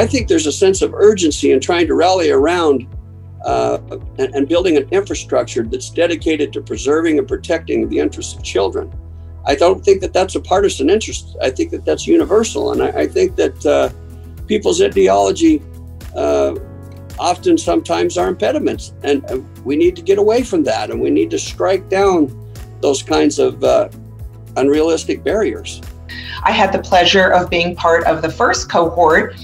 I think there's a sense of urgency in trying to rally around uh, and, and, building an infrastructure that's dedicated to preserving and protecting the interests of children. I don't think that that's a partisan interest. I think that that's universal. And I, I think that uh, people's ideology uh, often sometimes are impediments. And we need to get away from that and we need to strike down those kinds of uh, unrealistic barriers. I had the pleasure of being part of the first cohort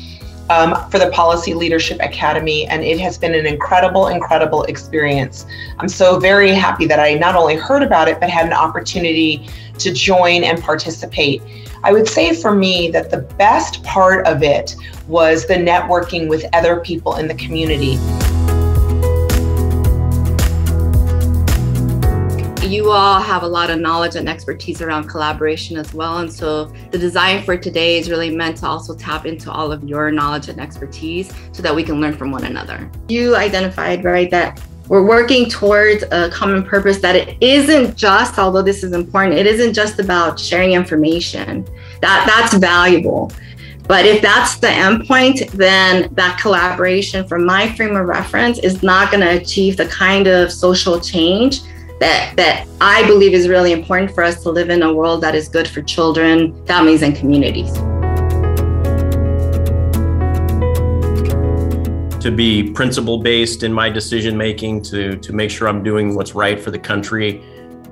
um, for the Policy Leadership Academy, and it has been an incredible, incredible experience. I'm so very happy that I not only heard about it, but had an opportunity to join and participate. I would say for me that the best part of it was the networking with other people in the community. You all have a lot of knowledge and expertise around collaboration as well. And so the design for today is really meant to also tap into all of your knowledge and expertise so that we can learn from one another. You identified, right, that we're working towards a common purpose that it isn't just, although this is important, it isn't just about sharing information. That that's valuable. But if that's the endpoint, then that collaboration from my frame of reference is not going to achieve the kind of social change that that I believe is really important for us to live in a world that is good for children, families, and communities. To be principle based in my decision making, to to make sure I'm doing what's right for the country.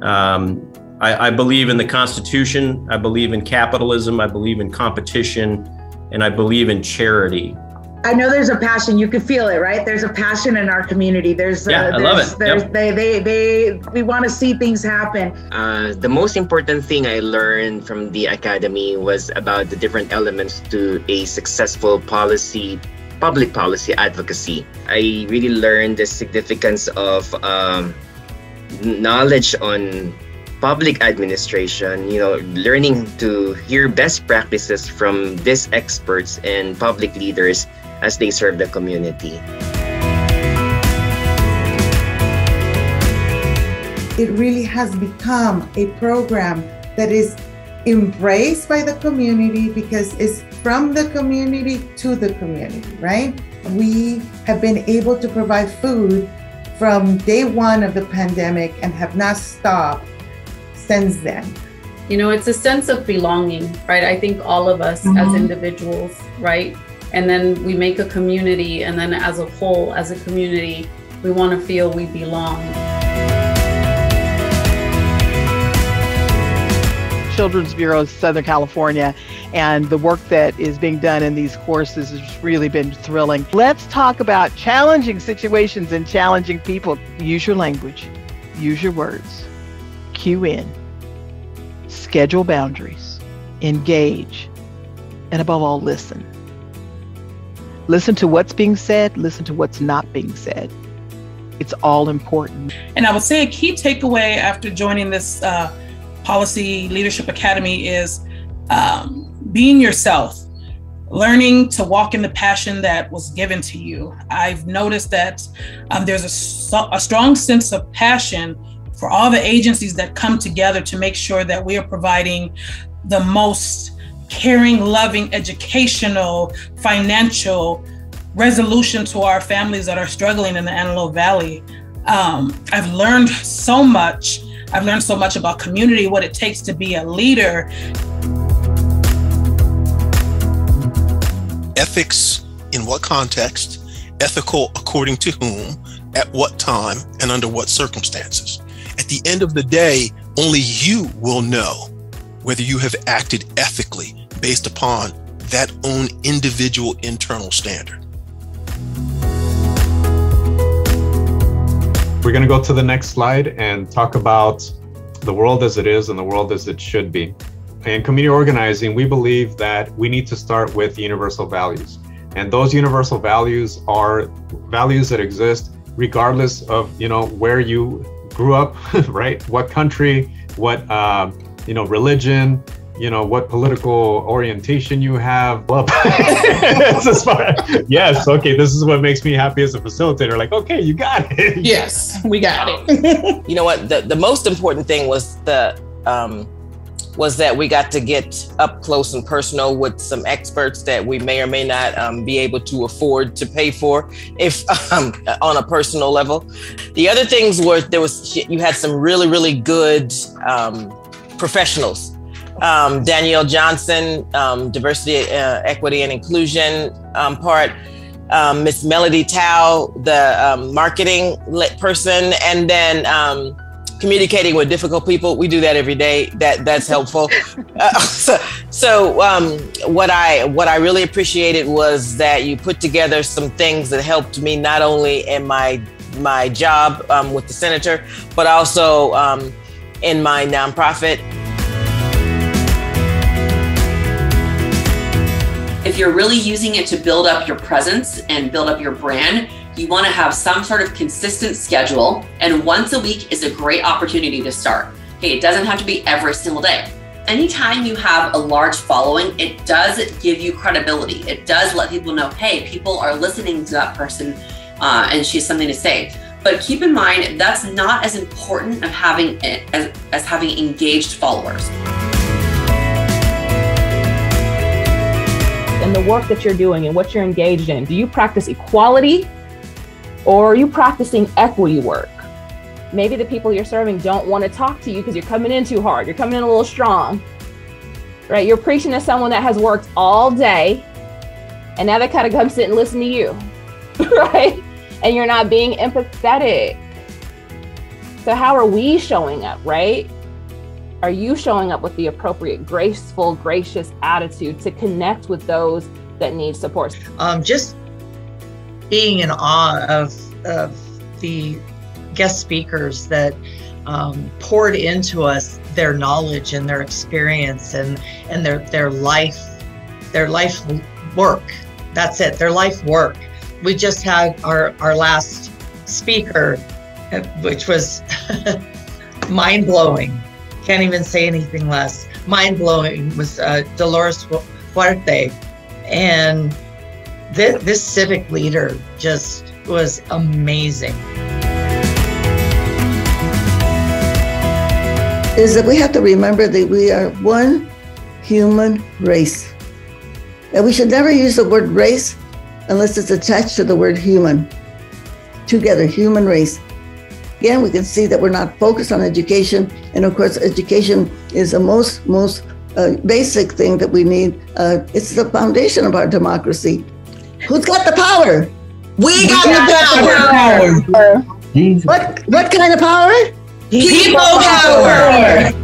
Um, I, I believe in the Constitution. I believe in capitalism. I believe in competition, and I believe in charity. I know there's a passion. You can feel it, right? There's a passion in our community. There's, yeah, uh, I love it. There's, yep. they, they, they, we want to see things happen. Uh, the most important thing I learned from the academy was about the different elements to a successful policy, public policy advocacy. I really learned the significance of um, knowledge on public administration, you know, learning to hear best practices from these experts and public leaders as they serve the community. It really has become a program that is embraced by the community because it's from the community to the community, right? We have been able to provide food from day one of the pandemic and have not stopped since then. You know, it's a sense of belonging, right? I think all of us mm-hmm. as individuals, right? And then we make a community and then as a whole as a community we want to feel we belong. Children's bureau of southern california and the work that is being done in these courses has really been thrilling. Let's talk about challenging situations and challenging people. Use your language use your words cue in schedule boundaries engage and above all listen Listen to what's being said, listen to what's not being said. It's all important. And I would say a key takeaway after joining this uh, Policy Leadership Academy is um, being yourself, learning to walk in the passion that was given to you. I've noticed that um, there's a, a strong sense of passion for all the agencies that come together to make sure that we are providing the most caring, loving, educational, financial resolution to our families that are struggling in the Antelope Valley. Um, I've learned so much. I've learned so much about community, what it takes to be a leader. Ethics in what context? Ethical according to whom, at what time, and under what circumstances? At the end of the day, only you will know whether you have acted ethically based upon that own individual internal standard. We're going to go to the next slide and talk about the world as it is and the world as it should be. In community organizing, we believe that we need to start with universal values. And those universal values are values that exist regardless of, you know, where you grew up, right? What country, what, uh, you know, religion, you know what political orientation you have. Yes okay this is what makes me happy as a facilitator. Like okay you got it. Yes we got it. You know what? The, the most important thing was the um, was that we got to get up close and personal with some experts that we may or may not um, be able to afford to pay for if um, on a personal level. The other things were there was you had some really really good um, professionals. Um, Danielle Johnson, um, diversity, uh, equity, and inclusion um, part. Miss Melodie Tao, the marketing person, and then communicating with difficult people. We do that every day. That that's helpful. Uh, so, so um, what i what i really appreciated was that you put together some things that helped me not only in my my job um, with the senator but also um, in my nonprofit if you're really using it to build up your presence and build up your brand you want to have some sort of consistent schedule, and once a week is a great opportunity to start. Okay, it doesn't have to be every single day. Anytime you have a large following, it does give you credibility. It does let people know, hey, people are listening to that person uh, and she has something to say. But keep in mind, that's not as important of having it as, as having engaged followers. Work that you're doing and what you're engaged in, do you practice equality or are you practicing equity work? Maybe the people you're serving don't want to talk to you because you're coming in too hard. You're coming in a little strong, right? You're preaching to someone that has worked all day and now they kind of come sit and listen to you, right? And you're not being empathetic. So, how are we showing up, right? Are you showing up with the appropriate, graceful, gracious attitude to connect with those that need support? Um, just being in awe of, of the guest speakers that um, poured into us their knowledge and their experience and and their their life their life work. That's it their life work. We just had our our last speaker which was mind-blowing can't even say anything less mind-blowing was uh, Dolores Huerta and this, this civic leader just was amazing. Is that we have to remember that we are one human race. And we should never use the word race unless it's attached to the word human. Together, human race. Again, we can see that we're not focused on education. And of course, education is the most, most uh, basic thing that we need. Uh, it's the foundation of our democracy. Who's got the power? We got, the, power. power. What what kind of power? People, power.